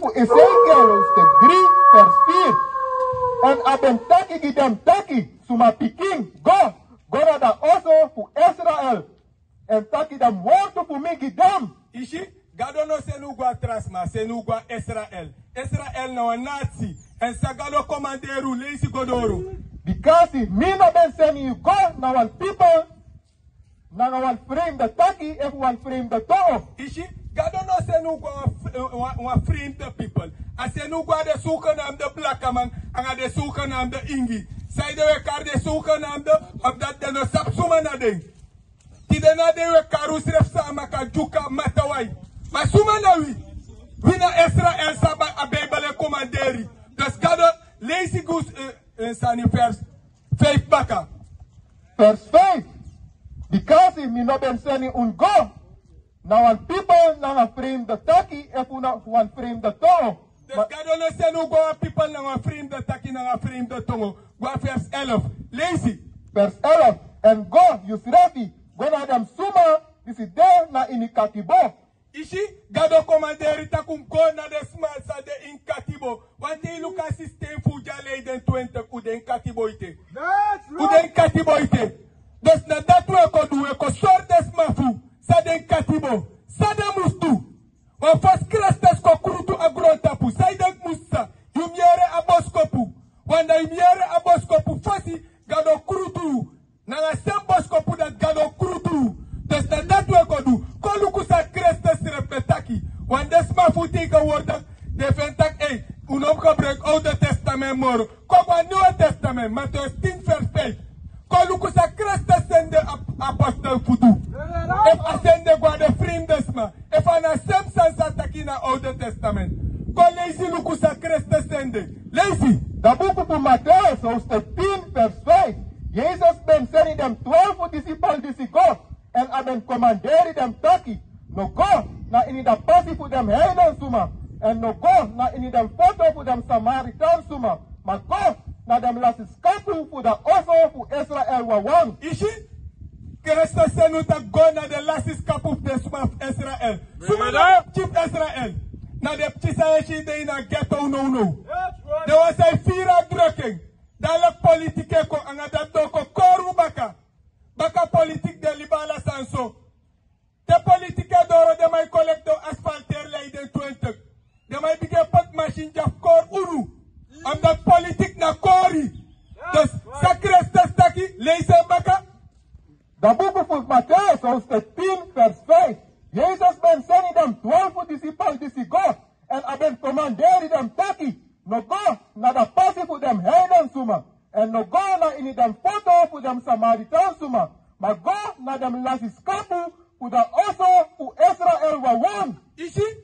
voor Ezekiel hoofdstuk 3 vers 4. En aben taki gidam taki, suma pikin, go, go na da also voor Israël. En taki dam woord voor mij gidam. Ishi, gado no senugwa trasma, senugwa Israel. Israel na wa nazi. En sa gado komanderu, leisi godoru. Because me no ben sending you go na one people, na one frame the taki, if one frame the toho. Ishi, gado no senugwa wa, wa free the people. A senugwa de suka nam de black man, anga de suka nam de ingi. Sai de we kar de suka nam de, of dat de no sap suma na ding. Ti de na de we karu sref sa maka juka matawai. Ma suma na wi. Wina Israel saba a Bijbel en commanderi. Dus gado, lees ik uh, uh, sani vers 5 baka. Vers 5. Because if me not ben sending un go, na one people na one frame the taki, if una one frame the toho. Dus Maar gado no senu go a people na nga frame de taki na nga frame de tongo. Go a vers 11. Lees ik. vers 11. En go, Yusrafi, go na dem suma, this is there na inikatibo. Ishi, gado commanderi takum go na de small sa de in katibo. Want die luka systeem fuja leiden 20 ku de in katibo ite. Ku de in katibo ite. Dus na dat we ko du we ko sor mafu sa de in katibo. Sa de mustu. Wan fas krestes ko kurutu agrotapu. Sa de musta. Yumiere aboskopu. Wanda yumiere aboskopu fasi gado kurutu. Na nga testament. Ko leisi luku sa krestes sende. Leisi. Dat boek van Matthäus, hoofdstuk 10, vers 5. Jezus ben sending dem 12 disciples disi go. En aben commanderi dem taki. No go, na ini da passie voor dem heiden suma. En no go, na ini dem foto voor dem Samaritan suma. Maar go, na dem lasis kapu voor da oso voor Israël wawang. Ishi. Christus senu ta go na de lasis kapuf de suma Israel. Suma na chip Israel. Na de ptisa eshi de ina ghetto no no. De was een vier drukking. Dadelijk politiek ko anga dat doko koru baka. Baka politiek de libala sanso. De politieke doro de mij collecto asfalteer leiden 20. De mij bige pot machine jaf kor uru. Am dat politiek na kori. Dus sakres testaki lezen baka. Dat boek van Matthäus, hoofdstuk 10, vers 5. Jezus ben sending dem 12 disciples to see disi go. En aben commanderi dem taki. No go, na da passie voor dem heiden suma. En no go, na ini dem foto voor dem Samaritan suma. Maar go, na dem lasis kapu, voor da oso voor Israël wawang. Ishi, umkona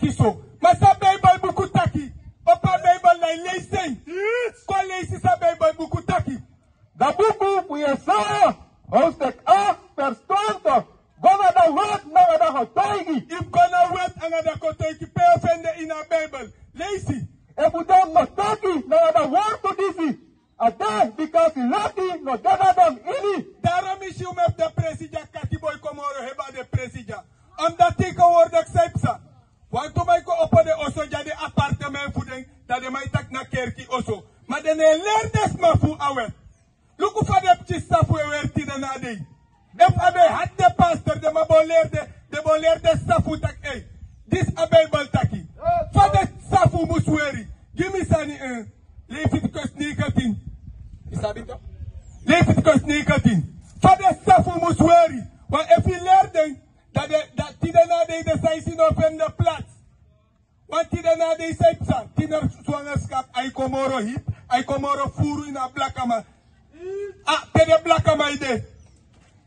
die taki zo. Maar sa Bijbel boeken taki. Op a Bijbel na lezen. Ko lezen sa Bijbel boeken taki. Dat boek voor Jesaja, hoofdstuk 8, vers 20. Go na da wet, na da getuigi. If gonna wet anga da kotoiki perfende in a Bijbel. Lezen. If we don't no taki, na da word to disi. Ade, because he lucky, no dada dem ini. Daarom is je met de president Katiboy Komoro heba de president. Omdat ik hoor dat sepsa. Want toen ik op de osso ja de appartement voeding, dat de mij tak na kerkie osso. Maar de ne leer des ma fu awe. Luku fa de pti safu e wer ti na de. Ef abe hat de pastor ma bon leer de, de bon leer de safu. Dis abe bal taki. Fa de safu musweri. Give me sani een. Leef het kost 19. Sabito? Leviticus 19. Vader Safu moest worry. Want if je leert dat de, dat die daarna de zij zien op hem de plaats. Want die daarna de zij psa. Tina zwangerschap. Ay komoro hip. Ay komoro furu in a blakama. Ah, te de blakama ide.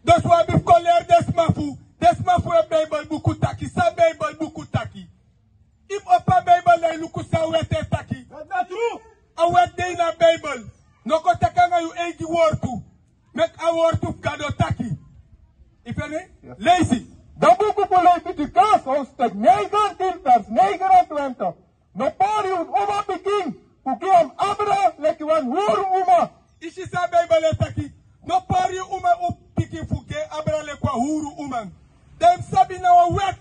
Dus wat heb ik leer desmafu. Desmafu e Bijbel buku taki. Sa Bijbel buku taki. Im opa Bijbel lei luku sa wete taki. A wet de na Bijbel. Noko takanga yu eigen woord toe. Met a woord toe kado taki. Ik weet niet. Lazy. Dat boek van Leviticus, hoofdstuk 19, vers 29. No pari un uma pikin, kuki am wan huru uma. Ishi sa Bijbel taki. No pari uma u piki fuke abra le kwa huru uman. Dem sabi na wa wet.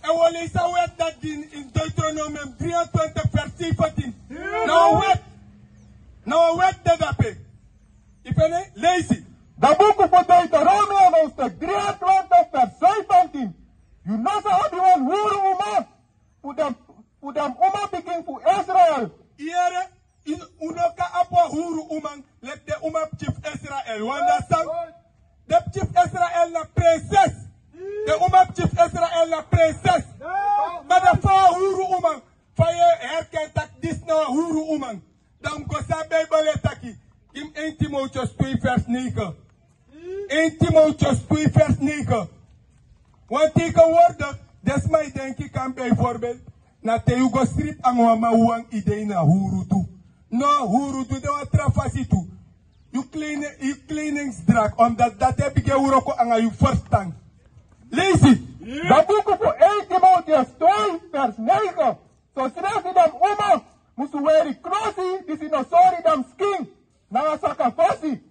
En we lezen wet dat in, in Deuteronomium 23 vers 17. Na wet. Na wet de dape. Ik weet niet. Lazy. Dat boek van Deuteronomium, hoofdstuk 23, vers 17. You know sa habi wan huru uma. Voor dem uma pikin voor Israël. Iere, in unoka apwa huru uman, let de umap chief Israel. You understand? De chief Israel na princess. De umap chief Israel na princess. Maar de fa huru uman, fa je herkent dat dis na huru uman. Dan ko sa Bijbel taki. Kim 1 Timotheus 2 vers 9. 1 Timotheus 2 vers 9. Want tegenwoordig, mij denk ik aan bijvoorbeeld, na te yugo strip ang wama uang idee na huru toe. No, huru toe, de wat trafasi toe. You clean, you cleaningsdrag, omdat dat heb ik euro ko ang ayu first tank. Lazy. Dat boek van 1 Timotheus 2, vers 9. So schrijf je dan uma, musu weri krosi, disi no sorry dam skin, na sakafasi.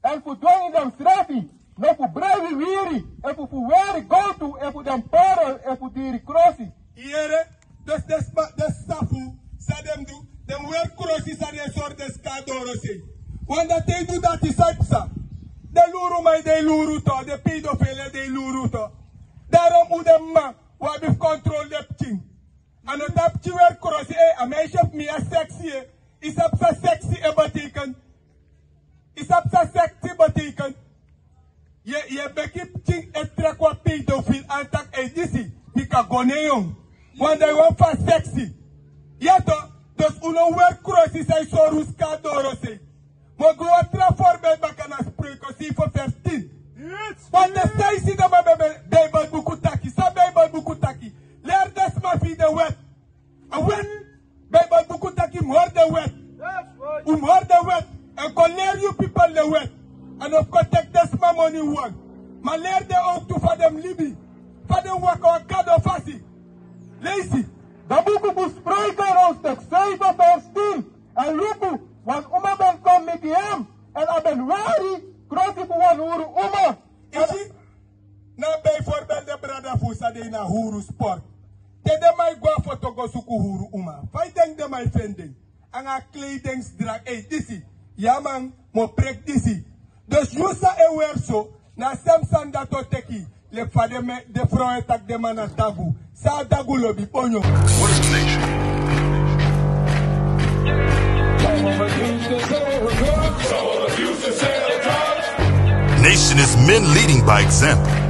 En voor dwangi dam schrijfi, no voor brevi wiri, en voor voor weri go to, en voor dam parel, en voor diri krosi. Iere, dus des ma, des safu, sa dem du, dem wer krosi sa de sor des kadoro se. Want dat they do dat is saipsa. De luru mai de luru to, de pedofile de luru to. Daarom moet de man, wat heeft controle de pching. En dat dat pching wer krosi, eh, a meisje of me a sexy, eh. Is op sa sexy e betekent. Is op sa sexy betekent. Je, je bekip ching etra kwa pedofiel antak e disi. Pika gone jong. Want hij was van sexy. Ja toch? Dus uno wer krosi sai sorus ka doro se. Maar go atra voorbeeld baka na spreuken 7 vers 10. Want de sai si da babe Bijbel mo prek disi. Dus yusa e werso, na sem sanda to teki. Le fa de me, de froe tak de mana dagu. Sa dagu lo bi ponyo. What is the nation? Nation is men leading by example.